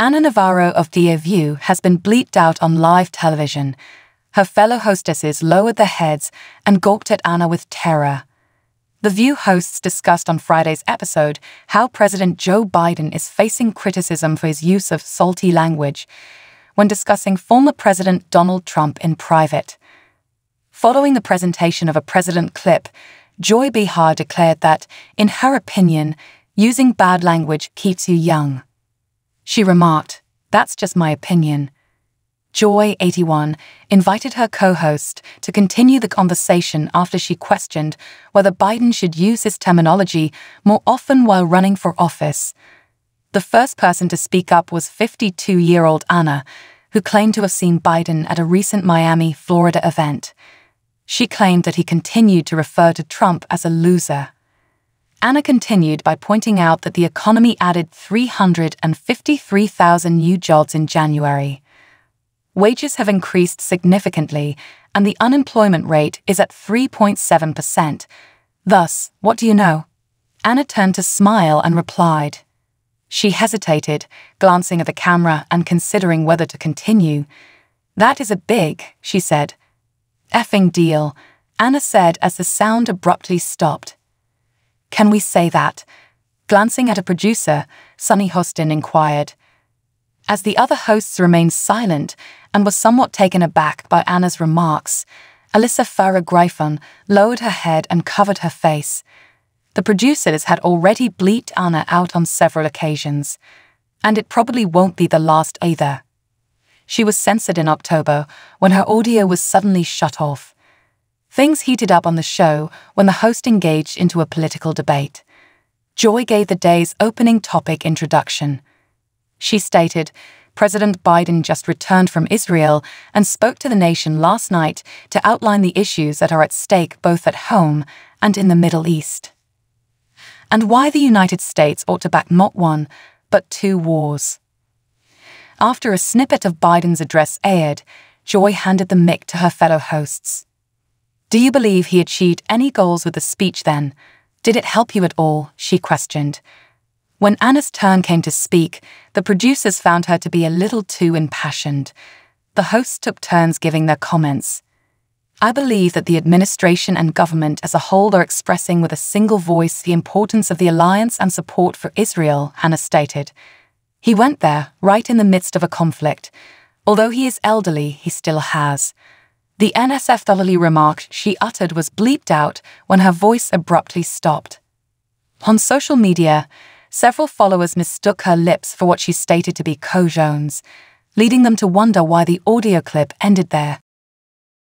Ana Navarro of The View has been bleeped out on live television. Her fellow hostesses lowered their heads and gawked at Ana with terror. The View hosts discussed on Friday's episode how President Joe Biden is facing criticism for his use of salty language when discussing former President Donald Trump in private. Following the presentation of a president clip, Joy Behar declared that, in her opinion, using bad language keeps you young. She remarked, That's just my opinion. Joy81 invited her co host to continue the conversation after she questioned whether Biden should use his terminology more often while running for office. The first person to speak up was 52 year old Ana, who claimed to have seen Biden at a recent Miami, Florida event. She claimed that he continued to refer to Trump as a loser. Ana continued by pointing out that the economy added 353,000 new jobs in January. Wages have increased significantly, and the unemployment rate is at 3.7%. Thus, what do you know? Ana turned to smile and replied. She hesitated, glancing at the camera and considering whether to continue. That is a big, she said. Effing deal, Ana said as the sound abruptly stopped. Can we say that? Glancing at a producer, Sunny Hostin inquired. As the other hosts remained silent and was somewhat taken aback by Ana's remarks, Alyssa Farah Griffin lowered her head and covered her face. The producers had already bleeped Ana out on several occasions, and it probably won't be the last either. She was censored in October when her audio was suddenly shut off. Things heated up on the show when the host engaged into a political debate. Joy gave the day's opening topic introduction. She stated, President Biden just returned from Israel and spoke to the nation last night to outline the issues that are at stake both at home and in the Middle East. And why the United States ought to back not one, but two wars. After a snippet of Biden's address aired, Joy handed the mic to her fellow hosts. Do you believe he achieved any goals with the speech then? Did it help you at all? she questioned. When Ana's turn came to speak, the producers found her to be a little too impassioned. The hosts took turns giving their comments. I believe that the administration and government as a whole are expressing with a single voice the importance of the alliance and support for Israel, Ana stated. He went there, right in the midst of a conflict. Although he is elderly, he still has. The NSFW remark she uttered was bleeped out when her voice abruptly stopped. On social media, several followers mistook her lips for what she stated to be cojones, leading them to wonder why the audio clip ended there.